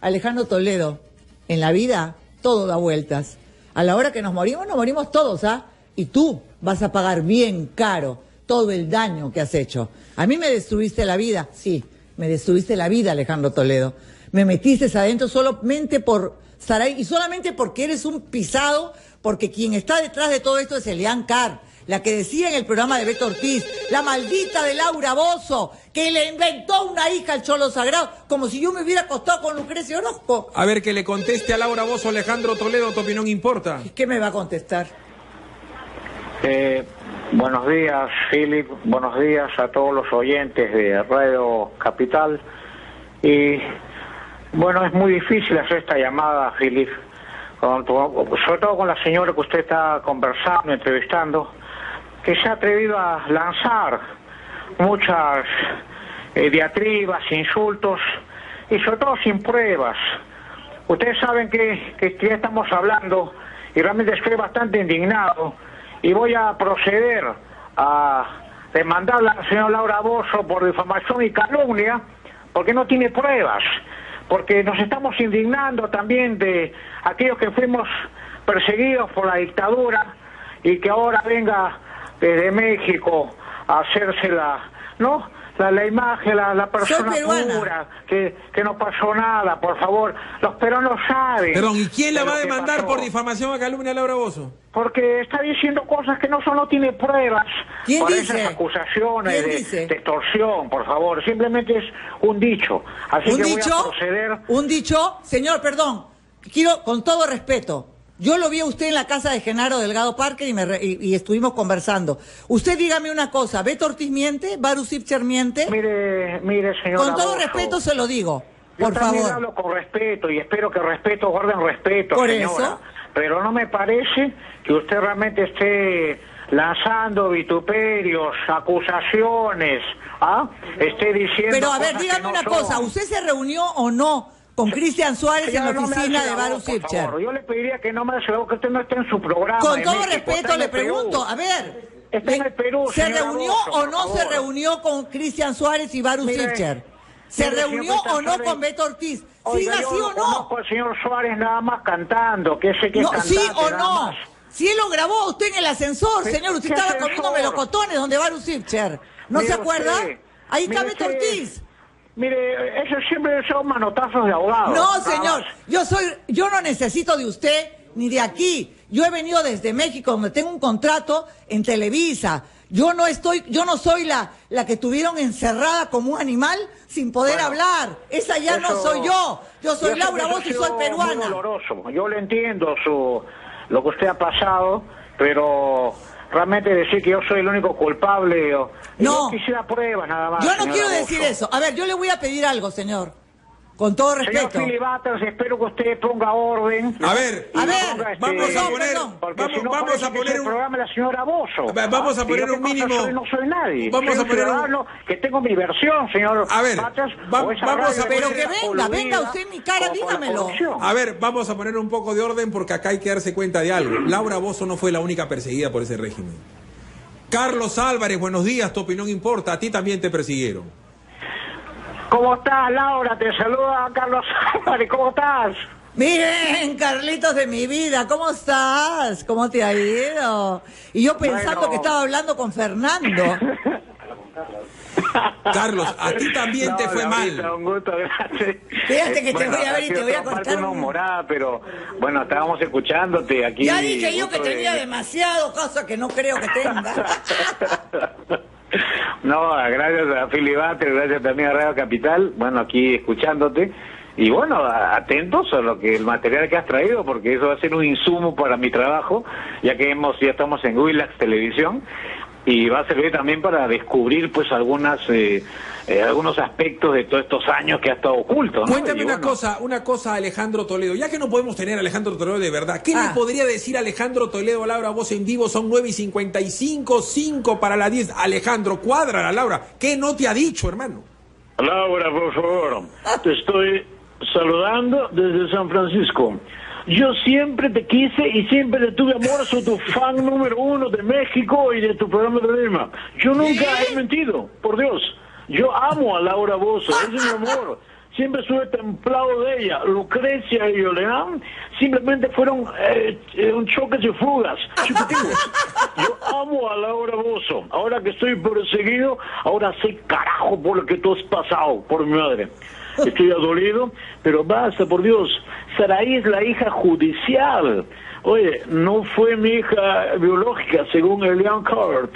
Alejandro Toledo, en la vida todo da vueltas. A la hora que nos morimos, nos morimos todos, ¿ah? Y tú vas a pagar bien caro todo el daño que has hecho. A mí me destruiste la vida, sí, me destruiste la vida, Alejandro Toledo. Me metiste adentro solamente por Saray y solamente porque eres un pisado, porque quien está detrás de todo esto es Elian Carr la que decía en el programa de Beto Ortiz, la maldita de Laura Bozo, que le inventó una hija al Cholo Sagrado, como si yo me hubiera acostado con Lucrecia Orozco. A ver, que le conteste a Laura Bozo, Alejandro Toledo, tu opinión importa. ¿Qué me va a contestar? Eh, buenos días, Philip. Buenos días a todos los oyentes de Radio Capital. Y bueno, es muy difícil hacer esta llamada, Philip, sobre todo con la señora que usted está conversando, entrevistando que se ha atrevido a lanzar muchas eh, diatribas, insultos y sobre todo sin pruebas. Ustedes saben que, que ya estamos hablando y realmente estoy bastante indignado y voy a proceder a demandar a la señora Laura Bozo por difamación y calumnia porque no tiene pruebas, porque nos estamos indignando también de aquellos que fuimos perseguidos por la dictadura y que ahora venga desde México a hacerse la, ¿no? La, la imagen, la, la persona pura, que, que no pasó nada, por favor. Los peruanos saben. Perdón, ¿y quién la va a demandar por difamación a calumnia a Laura Bozo? Porque está diciendo cosas que no solo tiene pruebas. ¿Quién por dice? esas acusaciones de, dice? de extorsión, por favor. Simplemente es un dicho. Así ¿Un que dicho? voy a proceder. ¿Un dicho? Señor, perdón, quiero, con todo respeto, yo lo vi a usted en la casa de Genaro Delgado Parker y, me re- y- y estuvimos conversando. Usted dígame una cosa, ¿Beto Ortiz miente? ¿Baru Sipcher miente? Mire, mire, señor. Con todo respeto se lo digo, Yo por también favor. hablo con respeto y espero que respeto guarden respeto, Por señora. eso. Pero no me parece que usted realmente esté lanzando vituperios, acusaciones, ¿ah? Esté diciendo. Pero a ver, dígame no una son. cosa, ¿usted se reunió o no con Cristian Suárez en la no oficina de Baru Sipcher? Yo le pediría que no me voz, que usted no esté en su programa. Con todo México, respeto le el pregunto, a ver, Está en el Perú, ¿se reunió o no se reunió con Cristian Suárez y Baru Mire, Sipcher? ¿Se mire, reunió o no Suárez. con Beto Ortiz? ¿Siga sí o no? conozco al señor Suárez nada más cantando, que ese que No, es ¿Sí cantante, o no? Si él lo grabó usted en el ascensor, ¿Qué- señor, usted estaba ascensor? comiendo melocotones donde Baru Sipcher. ¿No Mire se acuerda? usted, Ahí está Beto usted, Ortiz. Mire, eso siempre son manotazos de ahogado. No, señor, yo soy, yo no necesito de usted ni de aquí. Yo he venido desde México, donde tengo un contrato en Televisa. Yo no estoy, yo no soy la, la que tuvieron encerrada como un animal sin poder Bueno, hablar. Esa ya no soy yo. Yo soy Laura Bozo y soy Muy peruana. doloroso. Yo le entiendo su, lo que usted ha pasado, pero realmente decir que yo soy el único culpable. o- No. Yo quisiera pruebas nada más. Yo no quiero decir eso. A ver, yo le voy a pedir algo, señor. Con todo Señor respeto. Filibatas, espero que usted ponga orden. A ver, A ver, este, vamos a poner, vamos, si no vamos a poner un, programa de la señora Bozo. Va- vamos a ¿Y poner un mínimo- Soy- no soy nadie. Vamos soy a poner un- que tengo mi versión, señor A ver, Batas, va- vamos a Pero que venga, coludida venga usted en mi cara, dígamelo. A ver, vamos a poner un poco de orden porque acá hay que darse cuenta de algo. Laura Bozo no fue la única perseguida por ese régimen. Carlos Álvarez, buenos días, tu opinión importa, a ti también te persiguieron. ¿Cómo estás, Laura? Te saluda Carlos Álvarez. ¿Cómo estás? Miren, Carlitos de mi vida, ¿cómo estás? ¿Cómo te ha ido? Y yo pensando Bueno. que estaba hablando con Fernando. Carlos, a ti también te fue Laurita, mal. Un gusto, gracias. Fíjate que te voy a ver y te voy a contar una un- humorada, pero bueno, estábamos escuchándote aquí. Ya dije yo que de- tenía demasiado, cosa que no creo que tenga. No, gracias a Filibater, gracias también a Radio Capital, bueno, aquí escuchándote. Y bueno, atentos a lo que el material que has traído, porque eso va a ser un insumo para mi trabajo, ya que hemos ya estamos en Willax Televisión y va a servir también para descubrir pues algunas eh, eh, algunos aspectos de todos estos años que ha estado oculto. ¿no? Cuéntame Y una bueno, cosa, una cosa, Alejandro Toledo. Ya que no podemos tener a Alejandro Toledo de verdad, ¿qué Ah. le podría decir Alejandro Toledo a Laura Voz en vivo? Son 9 y 55, 5 para las 10. Alejandro, cuadra a Laura. ¿Qué no te ha dicho, hermano? Laura, por favor, te estoy saludando desde San Francisco. Yo siempre te quise y siempre te tuve amor, soy tu fan número uno de México y de tu programa de Lima. Yo nunca he mentido, por Dios. Yo amo a Laura Bozo, es mi amor. Siempre estuve templado de ella. Lucrecia y Oleán simplemente fueron eh, eh, un choque de fugas. chiquitillos. Yo amo a Laura Bozo. Ahora que estoy perseguido, ahora sé carajo por lo que tú has pasado, por mi madre. Estoy adolido, pero basta, por Dios. Saraí es la hija judicial. Oye, no fue mi hija biológica, según Elian Carp.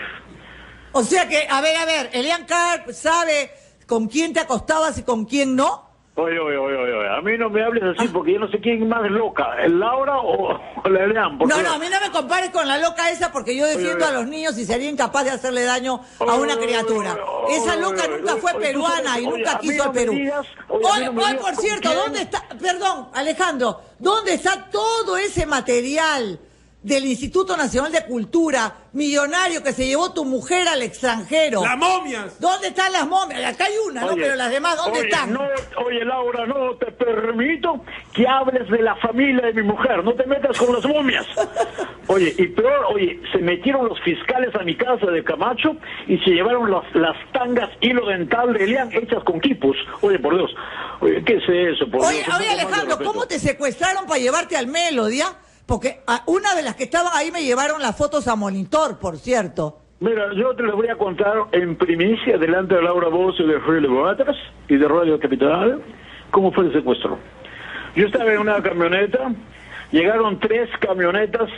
O sea que, a ver, a ver, Elian Carp sabe con quién te acostabas y con quién no. Oye, oye, oye, oye, a mí no me hables así porque yo no sé quién más loca, el Laura o, o la Elian. porque- No, no, a mí no me compares con la loca esa porque yo defiendo a los niños y sería incapaz de hacerle daño a Oye, una oye, criatura. oye, Esa oye, loca oye, nunca oye, fue oye, peruana y nunca oye, quiso no al me Perú. digas, oye, Oye, no oye, digas por cierto. ¿dónde está? Perdón, Alejandro, ¿dónde está todo ese material del Instituto Nacional de Cultura millonario que se llevó tu mujer al extranjero? ¡Las momias! ¿Dónde están las momias? Acá hay una, ¿no? Pero las demás, ¿dónde oye, están? no, oye, Laura, no te permito que hables de la familia de mi mujer. No te metas con las momias. Oye, y peor, oye, se metieron los fiscales a mi casa de Camacho y se llevaron las, las tangas hilo dental de Elian hechas con quipus. Oye, por Dios. Oye, ¿qué es eso? Por Oye, Dios, oye Alejandro. ¿cómo te secuestraron para llevarte al Melodia? Porque una de las que estaban ahí me llevaron las fotos a monitor, por cierto. Mira, yo te lo voy a contar en primicia delante de Laura Bozo y de Freely Brothers y de Radio Capital cómo fue el secuestro. Yo estaba en una camioneta, llegaron tres camionetas,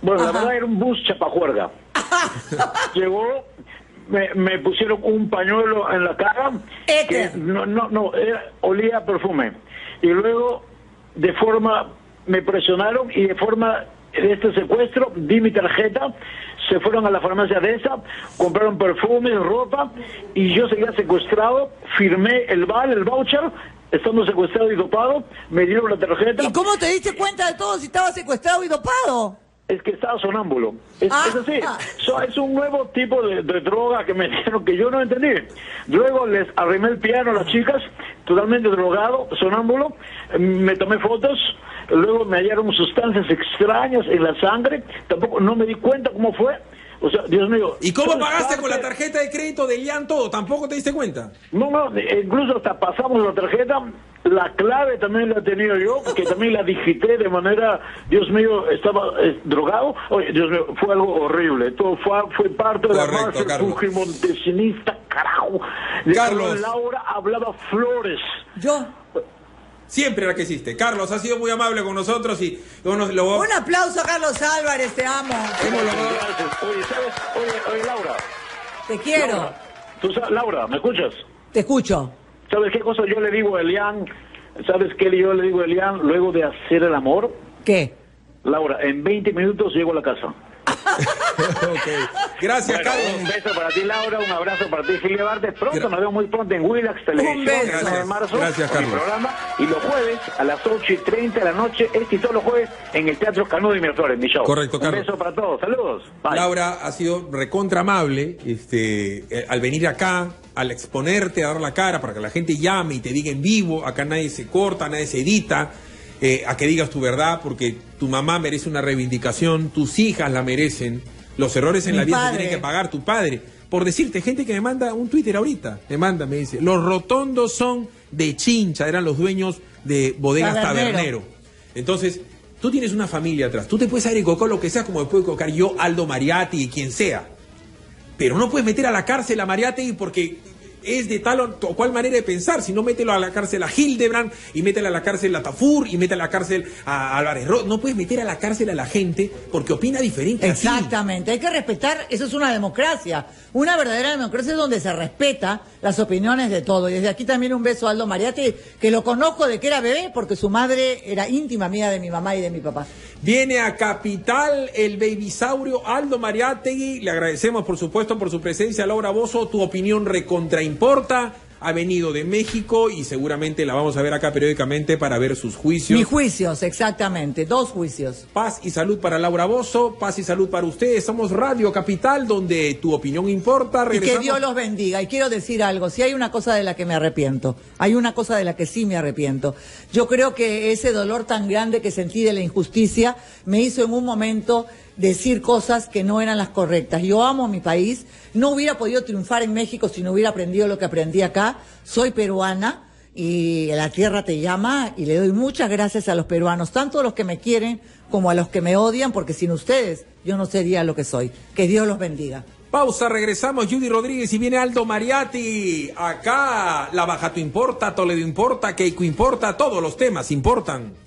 bueno, la verdad era un bus chapajuerga. Llegó, me, me pusieron un pañuelo en la cara que no, no, no, era- olía a perfume. Y luego, de forma, me presionaron y de forma de este secuestro, di mi tarjeta, se fueron a la farmacia de esa, compraron perfumes, ropa, y yo seguía secuestrado, firmé el val, el voucher, estando secuestrado y dopado, me dieron la tarjeta. ¿Y cómo te diste cuenta de todo si estaba secuestrado y dopado? Es que estaba sonámbulo. Es, Ah. es así. So- es un nuevo tipo de, de droga que me dieron que yo no entendí. Luego les arrimé el piano a las chicas, totalmente drogado, sonámbulo. Me tomé fotos. Luego me hallaron sustancias extrañas en la sangre. Tampoco no me di cuenta cómo fue. O sea, Dios mío. ¿Y cómo pagaste con la tarjeta de crédito de Lian todo? ¿Tampoco te diste cuenta? No, no, incluso hasta pasamos la tarjeta. La clave también la tenía yo, que también la digité de manera, Dios mío, estaba eh, drogado. Oye, Dios mío, fue algo horrible. Todo fue, fue parte de Correcto, la marcha Carlos. fujimontesinista, carajo. De Carlos. Laura hablaba flores. Yo. Siempre la que hiciste. Carlos, ha sido muy amable con nosotros y bueno, lo Un aplauso a Carlos Álvarez, te amo. hemos logrado. Gracias. Oye, ¿sabes? Oye, oye, Laura. Te quiero. Laura, ¿tú sabes- Laura, ¿me escuchas? Te escucho. ¿Sabes qué cosa yo le digo a Elian? ¿Sabes qué yo le digo a Elian luego de hacer el amor? ¿Qué? Laura, en 20 minutos llego a la casa. Gracias, Bueno, Carlos. Un beso para ti, Laura. Un abrazo para ti, Silvia Bartes. Pronto Gra- nos vemos muy pronto en Willax Televisión. Un beso. 9 de Gracias. marzo. Gracias, Carlos. programa. Y los jueves a las 8 y 30 de la noche, este y todos los jueves, en el Teatro Canudo y Miraflores, mi show. Correcto, Carlos. Un beso para todos. Saludos. Bye. Laura ha sido recontra amable este, eh, al venir acá, al exponerte, a dar la cara para que la gente llame y te diga en vivo. Acá nadie se corta, nadie se edita. eh, a que digas tu verdad, porque tu mamá merece una reivindicación, tus hijas la merecen. Los errores en Mi la vida se tienen que pagar, tu padre. Por decirte, gente que me manda un Twitter ahorita, me manda, me dice, los rotondos son de chincha, eran los dueños de bodegas Tabernero. tabernero. Entonces, tú tienes una familia atrás. Tú te puedes haber equivocado lo que sea, como me puedo equivocar yo, Aldo Mariatti y quien sea. Pero no puedes meter a la cárcel a Mariatti porque es de tal o cual manera de pensar. Si no, mételo a la cárcel a Hildebrand y mételo a la cárcel a Tafur y mételo a la cárcel a Álvarez Ross. No puedes meter a la cárcel a la gente porque opina diferente. Exactamente, hay que respetar, eso es una democracia. Una verdadera democracia es donde se respeta las opiniones de todos. Y desde aquí también un beso a Aldo Mariatti, que lo conozco de que era bebé, porque su madre era íntima mía de mi mamá y de mi papá. Viene a Capital el babysaurio Aldo Mariátegui. Le agradecemos, por supuesto, por su presencia. Laura Bozo, tu opinión recontraimporta. Ha venido de México y seguramente la vamos a ver acá periódicamente para ver sus juicios. Mis juicios, exactamente, dos juicios. Paz y salud para Laura Bozo, paz y salud para ustedes. Somos Radio Capital, donde tu opinión importa. Y que Dios los bendiga. Y quiero decir algo, si hay una cosa de la que me arrepiento, hay una cosa de la que sí me arrepiento. Yo creo que ese dolor tan grande que sentí de la injusticia me hizo en un momento decir cosas que no eran las correctas. Yo amo mi país, no hubiera podido triunfar en México si no hubiera aprendido lo que aprendí acá. Soy peruana y la tierra te llama y le doy muchas gracias a los peruanos, tanto a los que me quieren como a los que me odian, porque sin ustedes yo no sería lo que soy. Que Dios los bendiga. Pausa, regresamos, Judy Rodríguez y viene Aldo Mariatti. Acá la Baja tu importa, Toledo importa, Keiko importa, todos los temas importan.